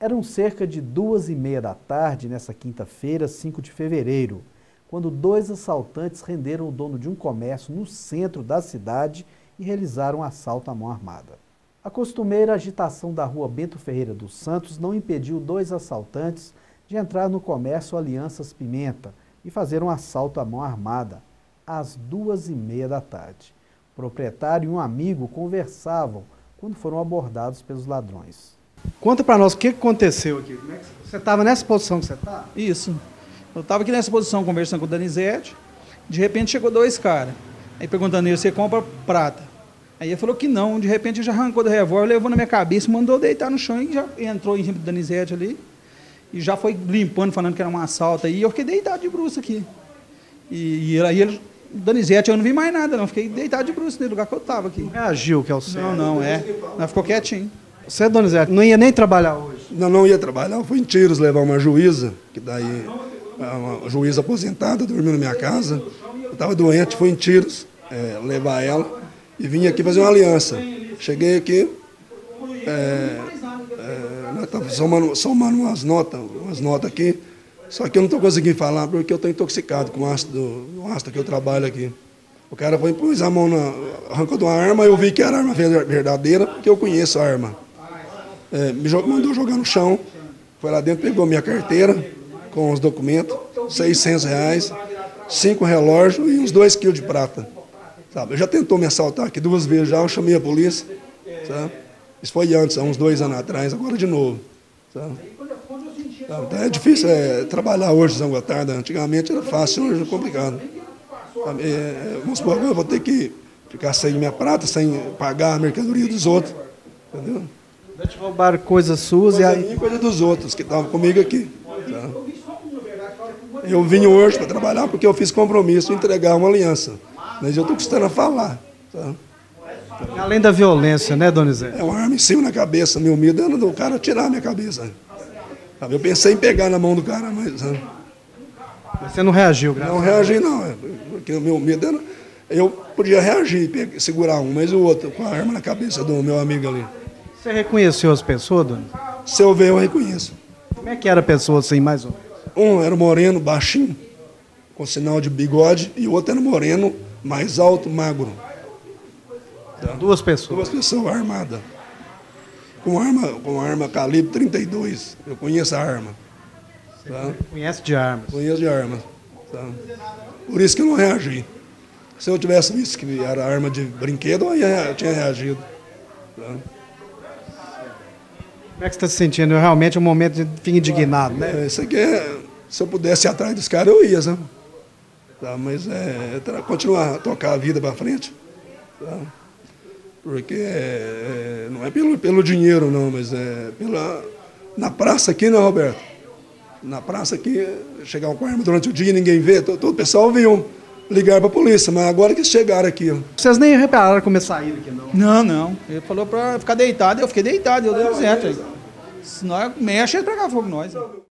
Eram cerca de duas e meia da tarde nessa quinta-feira, 5 de fevereiro, quando dois assaltantes renderam o dono de um comércio no centro da cidade e realizaram um assalto à mão armada. A costumeira agitação da rua Bento Ferreira dos Santos não impediu dois assaltantes de entrar no comércio Alianças Pimenta e fazer um assalto à mão armada, às duas e meia da tarde. O proprietário e um amigo conversavam quando foram abordados pelos ladrões. Conta para nós o que aconteceu aqui. É você estava nessa posição que você está? Isso. Eu estava aqui nessa posição conversando com o Danizete. De repente chegou dois caras. Aí perguntando ele, você compra prata? Aí ele falou que não. De repente já arrancou do revólver, levou na minha cabeça, mandou deitar no chão e já entrou em cima do Danizete ali. E já foi limpando, falando que era um assalto aí. E eu fiquei deitado de bruxo aqui. E, e aí ele, Danizete, eu não vi mais nada, não. Fiquei deitado de bruxo no lugar que eu estava aqui. Não reagiu, que é o certo. Não, não, é. Ela ficou quietinho. Você, Donizete, não ia nem trabalhar hoje? Não, não ia trabalhar. Fui em tiros levar uma juíza, que daí, uma juíza aposentada, dormiu na minha casa. Eu estava doente, fui em tiros é, levar ela e vim aqui fazer uma aliança. Cheguei aqui, é, é, estávamos somando, somando umas notas, umas notas aqui, só que eu não estou conseguindo falar porque eu estou intoxicado com o ácido, o ácido que eu trabalho aqui. O cara foi pôs a mão na. arrancou de uma arma, eu vi que era arma verdadeira, porque eu conheço a arma. É, me mandou jogar no chão, foi lá dentro, pegou minha carteira com os documentos, 600 reais, cinco relógios e uns dois quilos de prata. Sabe? Já tentou me assaltar aqui duas vezes já, eu chamei a polícia. Sabe? Isso foi antes, há uns dois anos atrás, agora de novo. Sabe? Então é difícil é, trabalhar hoje, Zangotarda. Antigamente era fácil, hoje é complicado. É, vamos supor, agora eu vou ter que ficar sem minha prata, sem pagar a mercadoria dos outros. Entendeu? Já te roubaram coisas suas coisa e aí. Minha, coisa dos outros que estavam comigo aqui. Tá? Eu vim hoje para trabalhar porque eu fiz compromisso de entregar uma aliança. Mas eu estou custando a falar. Tá? Além da violência, né, Donizete? É uma arma em cima na cabeça. Meu medo era do cara tirar a minha cabeça. Eu pensei em pegar na mão do cara, mas. Mas você não reagiu, graças Não reagi, não. É, porque o meu medo era. Eu podia reagir, segurar um, mas o outro com a arma na cabeça do meu amigo ali. Você reconheceu as pessoas, Dona? Se eu ver, eu reconheço. Como é que era a pessoa assim, mais ou menos? Um era moreno, baixinho, com sinal de bigode, e o outro era moreno, mais alto, magro. Tá? Duas pessoas? Duas pessoas armadas. Com arma, com arma calibre 32. Eu conheço a arma. Tá? Conhece de armas? Conheço de armas. Tá? Por isso que eu não reagi. Se eu tivesse visto que era arma de brinquedo, eu, ia, eu tinha reagido. Tá? Como é que você está se sentindo? Realmente é um momento de ficar indignado, né? É, isso aqui é, se eu pudesse ir atrás dos caras, eu ia, sabe? Tá, mas é, é continuar a tocar a vida para frente. Tá? Porque é, é, não é pelo, pelo dinheiro, não, mas é pela. Na praça aqui, né, Roberto? Na praça aqui, chegar com arma durante o dia e ninguém vê, todo, todo o pessoal viu ligar para a polícia, mas agora que chegaram aqui. Ó. Vocês nem repararam como é sair aqui, não? Não, não. Ele falou para ficar deitado, eu fiquei deitado, eu dei certo. Se nós mexe, ele pega fogo nós.